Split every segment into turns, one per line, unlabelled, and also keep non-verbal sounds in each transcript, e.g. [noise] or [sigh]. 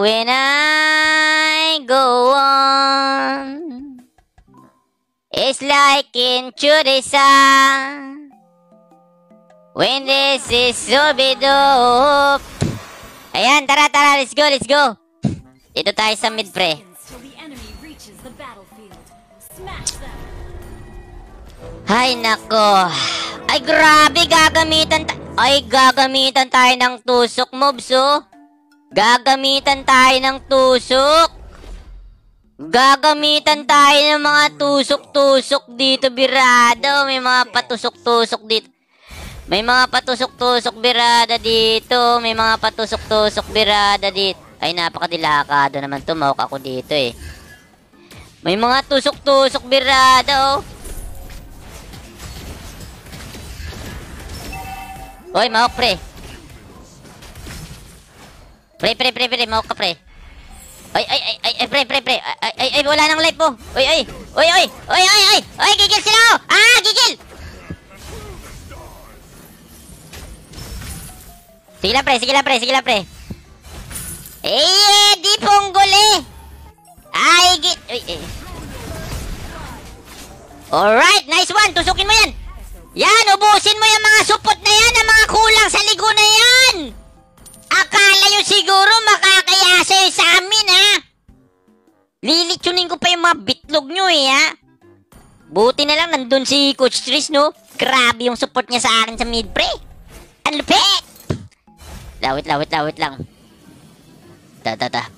when I go on. It's like into the sun. When this is so up. Ayan, tara, tara, let's go, let's go. Dito tayo sa mid, pre. Ay, nako. Ay, grabe, gagamitan ta- Ay, gagamitan tayo ng tusok mobs, oh. Gagamitan tayo ng tusok. Gagamitan tayo ng mga tusok-tusok dito, birado. May mga patusok-tusok dito. May mga patusok-tusok birada dito. May mga patusok-tusok birada dito. Ay, napakadilakado naman to. Mahok ako dito, eh. May mga tusok-tusok birada, oh. Hoy, mahok pre. Pre, pre, pre, pre, mahok ka pre. Ay, ay, ay, ay, pre, pre, pre. Ay, ay, ay, wala nang life po. Oy, oy. Oy, oy. Oy, oy, oy. Oy, gigil sila oh. Ah, gigil. Sige lang pre, sige lang pre, sige lang pre. Eh, di ponggol eh. Ay, git. Ay, ay. Alright, nice one. Tusukin mo yan. Yan, ubusin mo yung mga supot na yan, ang mga kulang sa ligo na yan. Akala nyo siguro makakayasa sa amin, ha? Lilitsunin ko pa yung mga bitlog nyo, eh, ha? Buti na lang nandun si Coach Tris, no? Grabe yung support niya sa akin sa mid, pre. Ang lupit! Lawit, lawit, lawit lang. Ta, ta, ta.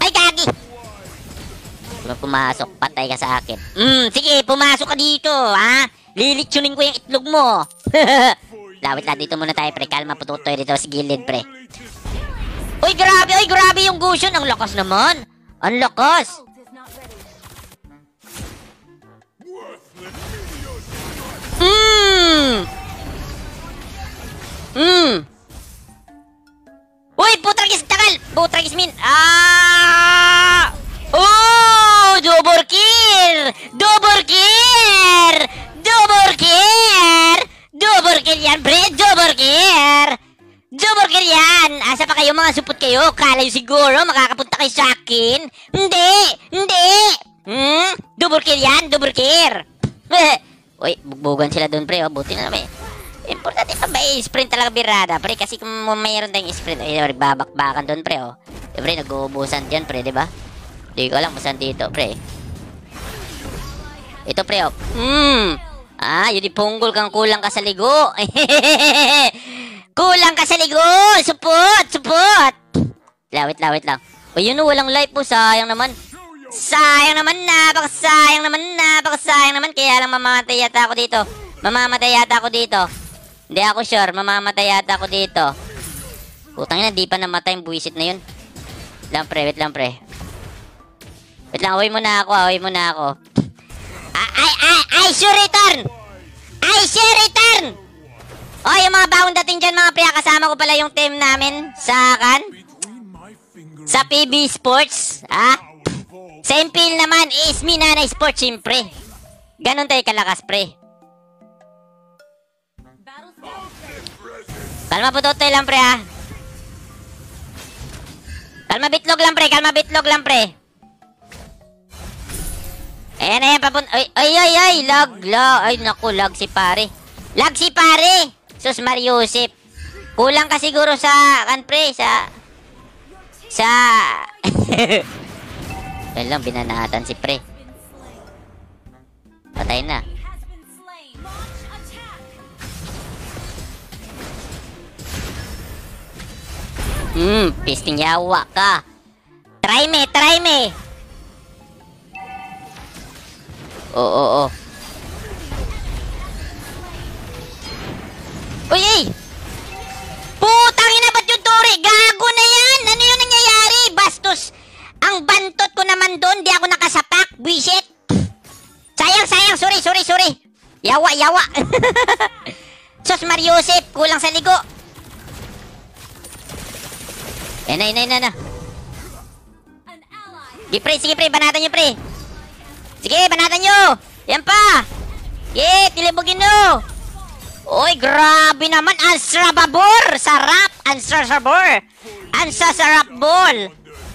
Ay, gagi! Diba pumasok, patay ka sa akin. Hmm, sige, pumasok ka dito, ha? Lilitsunin ko yung itlog mo. [laughs] Lawit lang, dito muna tayo, pre. Kalma, pututoy dito sa gilid, pre. Uy, grabe! Uy, grabe yung Gusion! Ang lakas naman! Ang lakas! Mmm! Mmm! Uy, putragis takal! Putragis min! Ah! Oh! Double kill! Double kill! Double kill! Kill yan, pre! Double kill yan! Asa pa kayo mga supot kayo? Kala nyo siguro makakapunta kayo sa akin? Hindi! Hindi! Hmm? Double kill yan! Kill! Uy, bugbugan sila doon, pre. Oh, buti na naman. Importante pa ba sprint talaga birada, pre? Kasi kung mayroon tayong sprint, ay babakbakan doon, pre, oh. Eh, pre, nag-uubusan dyan, pre, di ba? Di ko alam kung saan dito, pre. Ito, pre, oh. Hmm. Ah, yun di punggol kang kulang ka sa ligo. [laughs] kulang ka sa ligo! Supot! Supot! Lawit, lawit lang. O, yun, oh, walang life po. Sayang naman. Sayang naman, napakasayang naman, napakasayang naman. Kaya lang mamamatay yata ako dito. Mamamatay yata ako dito. Hindi ako sure, mamamatay yata ako dito. Putang ina, di pa namatay yung buwisit na yun. Lang pre, wait lang pre. Wait lang, away muna ako, away muna ako. Ay, ay, ay, sure return! I sure return! Oh, yung mga bagong dating dyan mga ah, kasama ko pala yung team namin sa kan? Sa PB Sports, ah? Sa Impil naman is Minana Sports, siyempre. Ganon tayo kalakas, pre. Kalma po totoy lang, pre, ha? Kalma bitlog lang, pre. Kalma bitlog lang, pre. Ayan, ayan, papun... Ay, ay, ay, ay, lag, lag. Ay, naku, lag si pare. Lag si pare! Sus Mariusip. Kulang ka siguro sa, kan, pre, sa... Sa... [laughs] Ayun lang, si pre. Patay na. Hmm, pisting yawa ka. Try me, try me. Oo, oo, oo. Uy, ay! Putang ina, ba't yung turi? Gago na yan! Ano yung nangyayari? Bastos! Ang bantot ko naman doon, di ako nakasapak. Buisit! Sayang, sayang. Sorry, sorry, sorry. Yawa, yawa. [laughs] Sos Mariusip, kulang sa ligo. Eh, na, na, na, na.
An ally.
Sige, pre, sige, pre. Banatan nyo, pre. Sige, banatan nyo. Yan pa. Sige, tilibugin nyo. Uy, grabe naman. Ansrababor. Sarap. Ansrababor. Ang sasarap ball!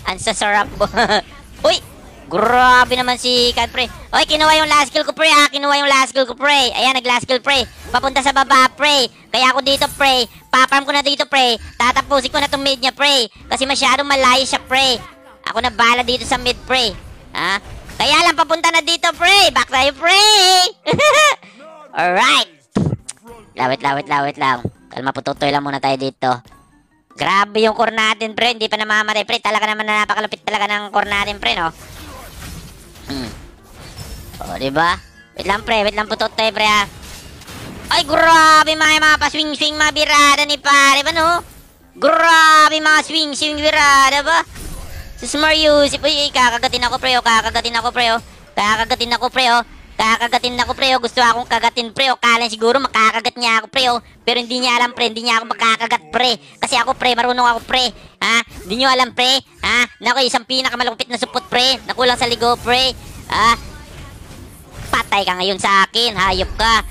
Ang sasarap ball. [laughs] Uy! Grabe naman si Kat, pre. Uy, kinuha yung last kill ko, pre, ha? Kinuha yung last kill ko, pre. Ayan, nag-last kill, pre. Papunta sa baba, pre. Kaya ako dito, pre. Paparm ko na dito, pre. Tatapusin ko na itong mid niya, pre. Kasi masyadong malayo siya, pre. Ako na bala dito sa mid, pre. Ha? Kaya lang, papunta na dito, pre. Back tayo, pre. [laughs] Alright. Lawit, lawit, lawit lang. Kalma, pututoy lang muna tayo dito. Grabe yung core natin, pre. Hindi pa namamatay, pre. Talaga naman na napakalupit talaga ng core natin, pre, no? Hmm. O, diba? Wait lang, pre. Wait lang, pututoy, pre, ha? Ay, grabe mga mga pa-swing-swing mga birada ni pare ba, no? Grabe mga swing-swing birada ba? Sus Mario, si Uy, kakagatin ako, pre, oh. Kakagatin ako, pre, oh. Kakagatin ako, pre, oh. Kakagatin ako, pre, oh. Gusto akong kagatin, pre, oh. Kala siguro makakagat niya ako, pre, oh. Pero hindi niya alam, pre. Hindi niya ako makakagat, pre. Kasi ako, pre, marunong ako, pre. Ha? Hindi niyo alam, pre. Ha? Naku, isang pinakamalupit na supot, pre. Nakulang sa ligo, pre. Ha? Patay ka ngayon sa akin. Hayop ka.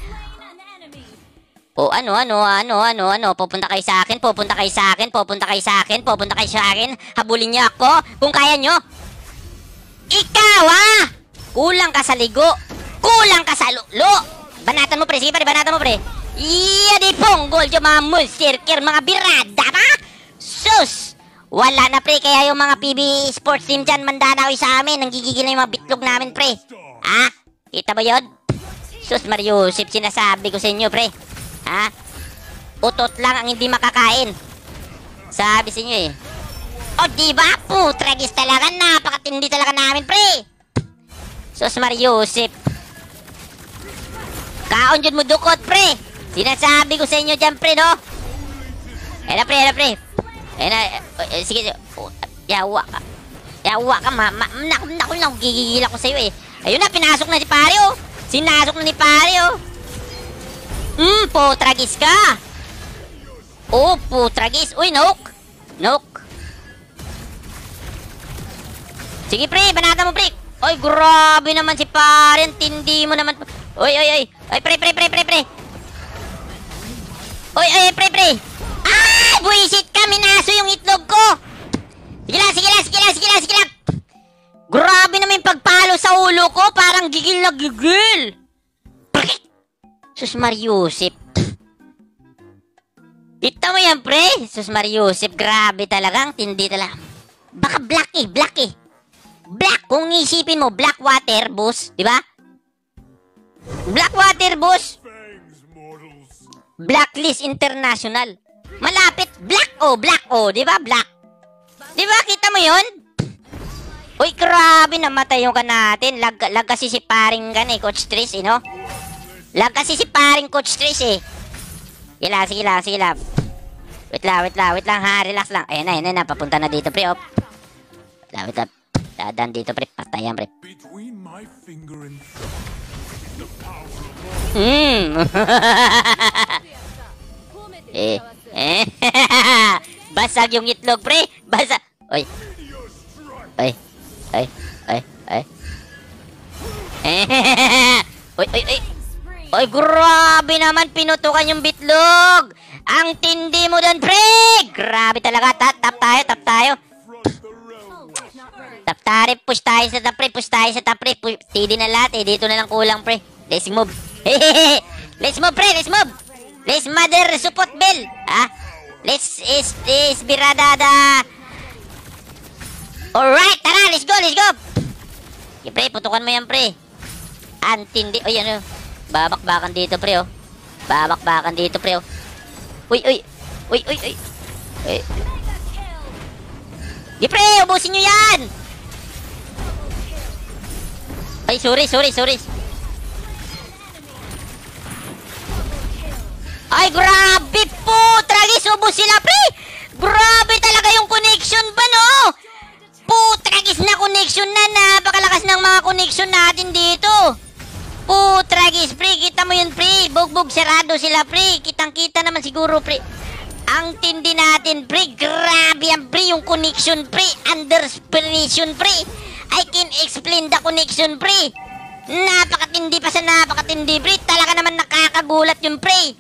O ano, ano, ano, ano, ano, pupunta kayo sa akin, pupunta kayo sa akin, pupunta kayo sa akin, pupunta kayo sa akin, habulin niyo ako, kung kaya niyo. Ikaw, ha? Kulang ka sa ligo, kulang ka sa lulo. Banatan mo, pre, sige, pre, banatan mo, pre. Iya di ponggol yung mga monster mga birada, ba? Sus! Wala na, pre, kaya yung mga PB sports team dyan, mandanawi sa amin, nanggigigil na yung mga bitlog namin, pre. Ha? Kita ba yun? Sus, Mario, Sip, sinasabi ko sa inyo, pre. Ha? Utot lang ang hindi makakain. Sabi sa inyo eh. O, di ba? Putragis talaga. Napakatindi talaga namin, pre. Sus, Mario, Sip. Kaon dyan mo dukot, pre. Sinasabi ko sa inyo dyan, pre, no? Ayan na, pre, ayan na, pre. Ayan na, eh, eh, sige, oh, yawa ka. Yawa ka, ma, ma, naku, naku, naku, gigigil ako sa'yo, eh. Ayun na, pinasok na si pare, oh. Sinasok na ni pare, oh. Hmm, putragis ka. Oh, putragis. Uy, Nook. Nook. Sige, pre, banata mo, pre. Oy, grabe naman si pare. Ang Tindi mo naman. Oy, oy, oy. Oy, pre, pre, pre, pre, pre. Oy, oy, pre, pre. Ay, buwisit ka. Minaso yung itlog ko. Sige lang, sige lang, sige lang, sige lang, sige lang. Grabe naman yung pagpalo sa ulo ko. Parang gigil na gigil. Sus Mariusip. Kita mo yan, pre? Sus Mariusip, grabe talagang tindi talaga. Baka black eh, black eh. Black, kung isipin mo, black water, boss, di ba? Black water, boss. Blacklist International. Malapit, black oh, black oh, di ba? Black. Di ba, kita mo yon? Uy, grabe, namatay yung ka natin. Lag, lag kasi si paring gan eh, Coach Tris, eh, no? Lag kasi si paring Coach Tris, eh. Sige lang, sige lang, sige lang. Wait lang, wait lang, wait lang ha, relax lang. Ayan na, ayan na, papunta na dito, pre, op. Wait lang, wait lang. Dadan dito, pre, pre.
My finger and
Hmm. [laughs] eh, eh. [laughs] Basag yung itlog, pre. Basag. Oy. Oy. Oy. Oy. Oy. Eh. [laughs] Oy, oy, oy. Oy, grabe naman pinutukan yung bitlog. Ang tindi mo doon, pre. Grabe talaga. Tap, tap tayo, tap tayo. Tap tayo, push tayo sa tap, pre. Push tayo sa tap, pre. TD na lahat, eh. Dito na lang kulang, pre. Let's move. [laughs] let's move, pre. Let's move. Let's mother support bell. Ah? Let's is is birada da. Alright, tara, let's go, let's go. Okay, pre, putukan mo yan, pre. Antindi. Uy, ano? Babakbakan dito, pre, oh. Babakbakan dito, pre, oh. Uy, uy. Uy, uy, uy. Uy. Di, pre, ubusin nyo yan. Ay, sorry, sorry, sorry. Ay, grabe po! Tragis, ubos sila, pre! Grabe talaga yung connection ba, no? Putragis na connection na, napakalakas ng mga connection natin dito. Putragis, pre, kita mo yun, pre. Bugbog sarado sila, pre. Kitang-kita naman siguro, pre. Ang tindi natin, pre. Grabe yan, pre. Yung connection, pre. Under inspiration, pre. I can explain the connection, pre. Napakatindi pa sa napakatindi, pre. Talaga naman nakakagulat yun, pre.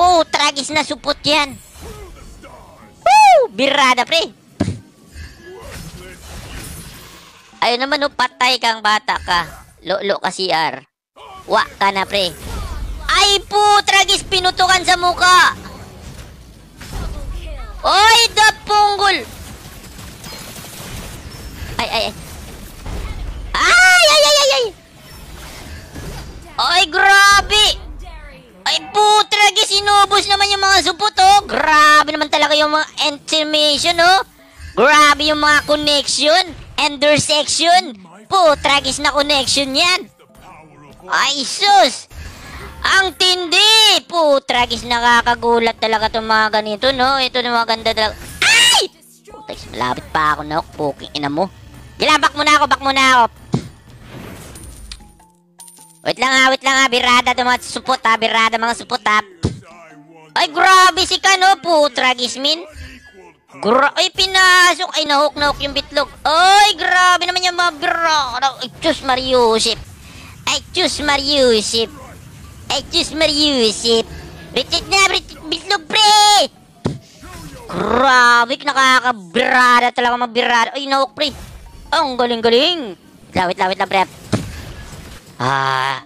Oh, tragis na supot yan. Woo! Birada, pre. Ayun naman, no, patay kang bata ka. Lolo ka CR. Wa ka na, pre. Ay, putragis, pinutukan sa muka. Oy, the punggol. Ay, ay, ay. Ay, ay, ay, ay, ay. Ay, grabe. Ay, putragis, inubos naman yung mga supot, oh. Grabe naman talaga yung mga information, oh. Grabe yung mga connection. Intersection. Putragis na connection yan. Ay, sus! Ang tindi! Putragis, nakakagulat talaga itong mga ganito, no? Ito na mga ganda talaga. Ay! Putragis, malapit pa ako, no? Puking ina mo. Gila, back muna ako, back muna ako. Wait lang ha, wait lang ha. Birada itong mga supot ha. Birada mga supot ha. Ay, grabe si Kano, putragis, min. Gra ay, pinasok. Ay, nahok, nahok yung bitlog. Ay, grabe naman yung mga birada. Ay, Diyos Mariusip. Ay, Diyos Mariusip. Ay, Diyos Mariusip. Retreat na, retreat, bitlog, pre! Grabe, nakakabirada talaga mabirada. Ay, nahok, pre. Ang galing-galing. Lawit, lawit lang, pre. Ah.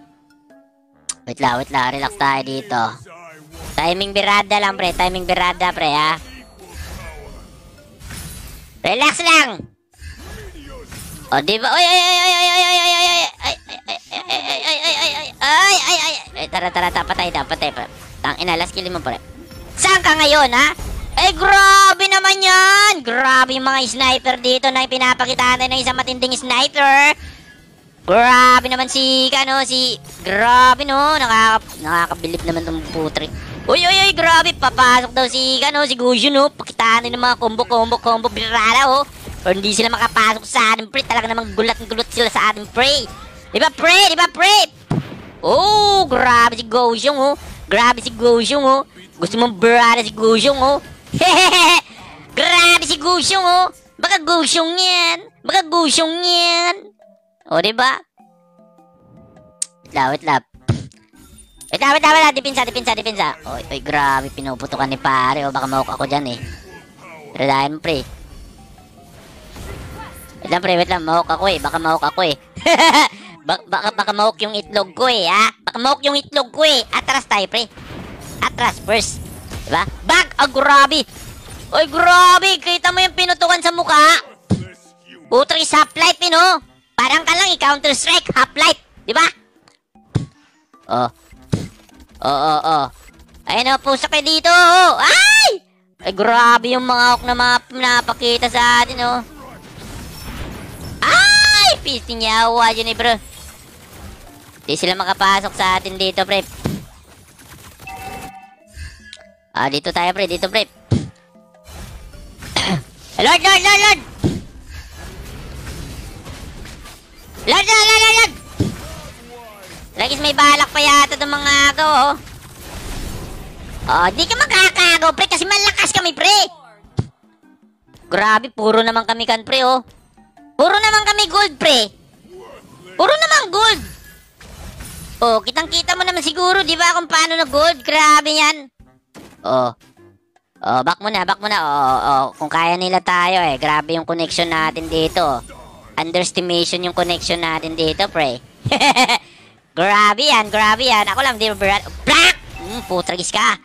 Wait lang, wait lang. Relax tayo dito. Timing birada lang, pre. Timing birada, pre, ha? Relax lang! O, di ba? Oy, ay, ay, ay, ay, ay, ay, ay, ay, ay, ay, ay, ay, ay, ay, ay, ay, ay, tara, tara, tara, patay na, patay pa. Tang ina, last kill mo, pre. Saan ka ngayon, ha? Eh, grabe naman yan! Grabe yung mga sniper dito na pinapakita natin ng isang matinding sniper. Grabe naman si, ano, si, grabe no, nakaka, nakakabilib naman tong putri. Uy, uy, uy, grabe, papasok daw si, ano, si Gujo, no, pakitaan ng mga combo, combo, combo, birara, oh. Or hindi sila makapasok sa ating pre, talaga namang gulat-gulat sila sa ating pre. Di ba, pre? Di ba, pre? Oh, grabe si Gosyong, oh. Grabe si Gosyong, oh. Gusto mong birara si Gosyong, oh. Hehehe, [laughs] grabe si Gosyong, oh. Baka Gosyong yan. Baka Gosyong yan. O, di ba? Wait lang, wait lang. Wait lang, wait lang, wait lang. Dipinsa, dipinsa, dipinsa. Oy, oy, grabe. Pinuputukan ni pare. O, baka mahok ako dyan, eh. Pero mo, pre. Wait lang, pre. Wait lang. Mahok ako, eh. Baka mahok ako, eh. [laughs] baka, baka, baka mahok yung itlog ko, eh, ha? Baka mahok yung itlog ko, eh. Atras tayo, pre. Atras first. Diba? Bag! Ah, grabe! Oy, grabe! Kita mo yung pinutukan sa mukha? Putris half-life, eh, no? Parang ka lang i-counter-strike, half-life, di ba? Oh. Oh, oh, oh. Ayun o, pusa kayo dito. oh. Ay! Ay, grabe yung mga ok na mga pinapakita sa atin, oh. Ay! Pisi niya, awa dyan eh, bro. Di sila makapasok sa atin dito, pre. Ah, dito tayo, pre. Dito, pre. [coughs] Lord, Lord, Lord, Lord! Lord, Lord, Lord, Lord, Lord! Lagis may balak pa yata ng mga agaw, oh. Oh, di ka makakagaw, pre, kasi malakas kami, pre. Grabe, puro naman kami kan, pre, oh. Puro naman kami gold, pre. Puro naman gold. Oh, kitang-kita mo naman siguro, di ba, kung paano na gold? Grabe yan. Oh. Oh, back muna, back muna. Oh, oh, kung kaya nila tayo, eh. Grabe yung connection natin dito. Underestimation yung connection natin dito, pre. [laughs] grabe yan, grabe yan. Ako lang, di ba? Black! Hmm, putragis ka.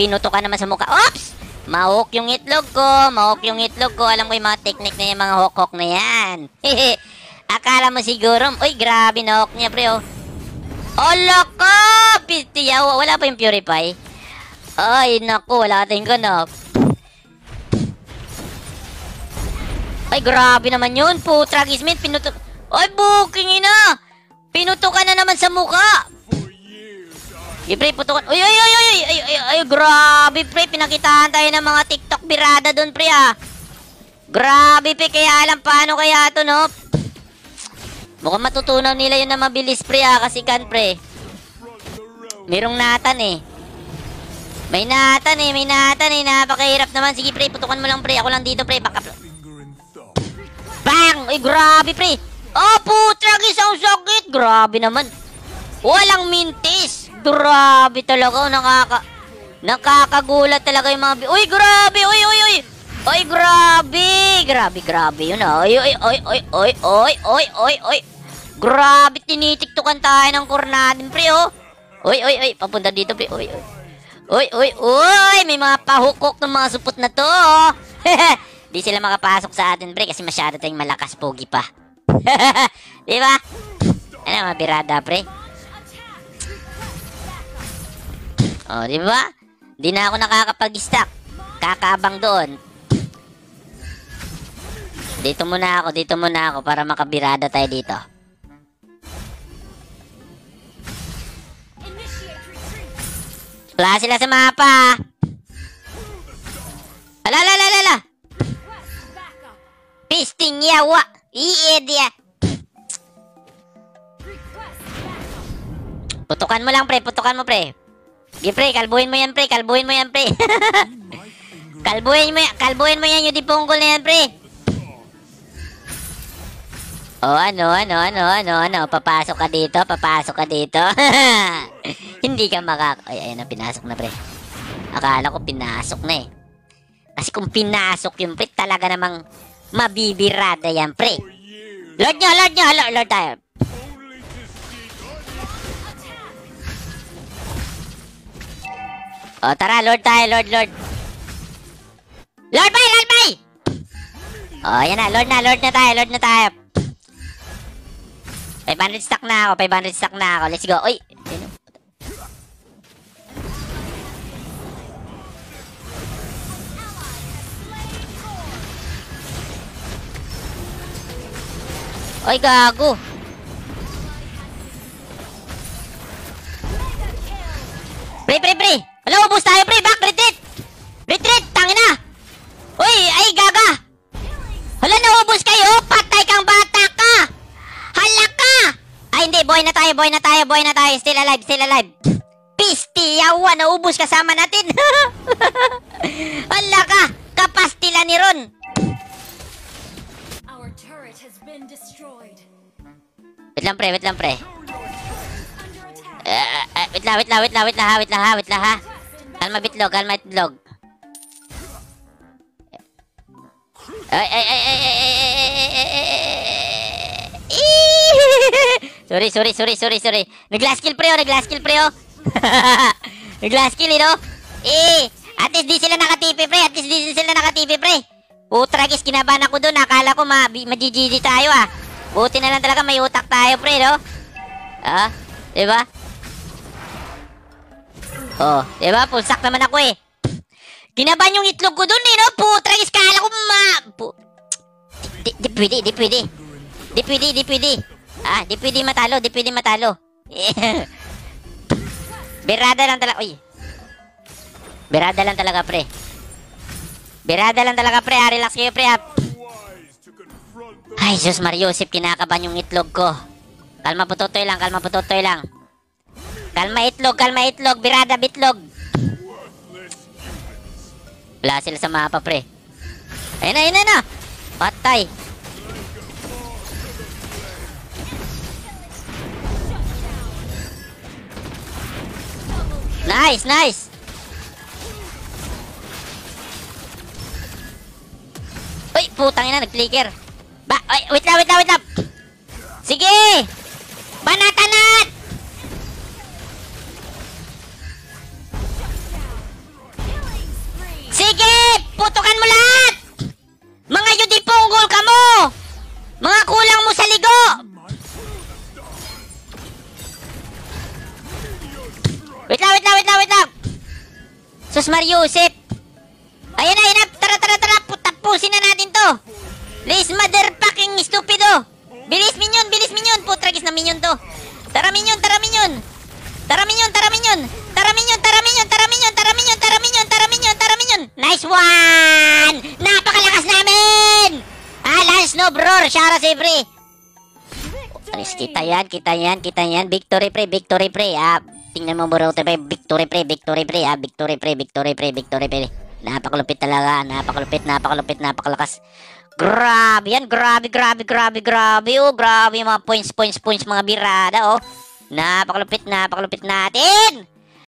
Pinuto ka naman sa mukha. Oops! Mahok yung itlog ko, mahok yung itlog ko. Alam ko yung mga technique na yung mga hok-hok na yan. [laughs] Akala mo siguro, uy, grabe na hok niya, pre, oh. Olo ko! Pitiyaw, wala pa yung purify. Ay, naku, wala tayong ganap. Ay, grabe naman yun. Putragis, min. Pinuto... Ay, booking ina! Pinuto ka na naman sa mukha. Ay, pre, putukan. Uy, uy, uy, uy, uy, ay, ay, grabe, pre. Pinakitaan tayo ng mga TikTok birada doon, pre, ah. Grabe, pre. Kaya alam paano kaya to, no? Mukhang matutunan nila yun na mabilis, pre, ah. Kasi kan, pre. Merong natan, eh. May natan, eh. May natan, eh. Napakahirap naman. Sige, pre. Putukan mo lang, pre. Ako lang dito, pre. Baka... Bang! Ay, grabe, pre. Oh, putragis ang sakit. Grabe naman. Walang mintis. Grabe talaga. Nakaka... Nakakagulat talaga yung mga... Uy, grabe! Uy, uy, uy! Oy, grabe! Grabe, grabe yun ah. Oy, oy, oy, oy, oy, oy, oy, oy, oy. Grabe, tinitiktukan tayo ng kornadin, pre, oh. Oy, oy, oy, papunta dito, pre. Oy, oy. Oy, oy, oy, may mga pahukok ng mga supot na to, oh. [laughs] Di sila makapasok sa atin, pre, kasi masyado tayong malakas pogi pa. [laughs] Di ba? Ano, mabirada, pre. Oh, di ba? Di na ako nakakapag-stack. Kakaabang doon. Dito muna ako, dito muna ako para makabirada tayo dito. Wala sila sa mapa. Ala, ala, ala.
Request backup.
Pisting yawa.
Request backup.
Putukan mo lang, pre. Putukan mo, pre. Sige, pre. Kalbuhin mo yan, pre. Kalbuhin mo yan, pre. [laughs] Kalbuhin mo yan. Kalbuhin mo yan yung dipunggol na yan, pre. Oh, ano, ano, ano, ano, ano. Papasok ka dito, papasok ka dito. [laughs] Hindi ka makak... Ay, ayun na, pinasok na, pre. Akala ko pinasok na eh. Kasi kung pinasok yung pre, talaga namang mabibirada yan, pre. Lord nyo, Lord nyo, Lord, Lord tayo. O, tara, Lord tayo, Lord, Lord. Lord bay, Lord bay! O, yan na, Lord na, Lord na tayo, Lord na tayo. 500 stack na ako, 500 stack na ako. Let's go. Uy! Oy, gago. Pre, pre, pre! Hello, ubus tayo, pre! Back, retreat! Retreat! Tangina! Uy, ay, gaga! Hala, naubos kayo! Patay kang bata ka! Hala ka! Ay, hindi. Boy na tayo, boy na tayo, boy na tayo. Still alive, still alive. Pisti, yawa, naubos kasama natin. [laughs] Hala ka! Kapastila ni Ron.
Our turret has been destroyed.
Wait lang, pre, wait lang, pre. Uh, uh, wait lang, wait lang, wait lang, wait lang, wait lang, ha, wait lang, ha. Kalma bitlog, kalma bitlog. Ay, ay, ay, ay, ay, ay, [laughs] Sorry, sorry, sorry, sorry, sorry. Nag-last kill pre, oh, nag-last kill pre, oh. [laughs] nag-last kill, you eh, know? Eh, at least di sila naka-TP, pre. At least di sila naka-TP, pre. Utragis, kinabahan ako doon. Akala ko ma ma-GGG tayo, ah. Buti na lang talaga may utak tayo, pre, no? Ah, diba? Oh, di ba? Pulsak naman ako eh. Kinaban yung itlog ko dun eh, no? Putragis, kala ko ma... Pu... Di, di pwede, di pwede. Di pwede, di pwede. Ah, di pwede matalo, di pwede matalo. [laughs] Berada lang talaga, uy. Berada lang talaga, pre. Berada lang talaga, pre. Ah, relax kayo, pre. Ah. Ay, Diyos Mario, Joseph, kinakaban yung itlog ko. Kalma po, totoy lang, kalma po, totoy lang. Kalma itlog, kalma itlog, birada bitlog. Wala sila sa mapa, pre. Ayun na, ayun na. Patay. Nice, nice. Uy, putang ina, nag-flicker. Ba, ay, wait lang, wait lang, wait lang. Sige! Banatanat! Putukan mo lahat! Mga yudipunggol ka mo! Mga kulang mo sa ligo! Wait lang, wait lang, wait lang, wait lang! Sus Mariusip! Ayan na, ayan na! Tara, tara, tara! Pu- Tapusin na natin to! Please, motherfucking stupido! Bilis, minyon! Bilis, minyon! Putragis na minyon to! Tara, minyon! Tara, Ah, Lance no, bro! Shara si Pre! Alis, kita yan, kita yan, kita yan. Victory pre, victory pre. Ah, tingnan mo bro, pre, victory pre, victory pre. Ah, victory pre, victory pre, victory pre. Napakalupit talaga, napakalupit, napakalupit, napakalakas. Grabe yan, grabe, grabe, grabe, grabe. Oh, grabe mga points, points, points, mga birada, oh. Napakalupit, napakalupit natin.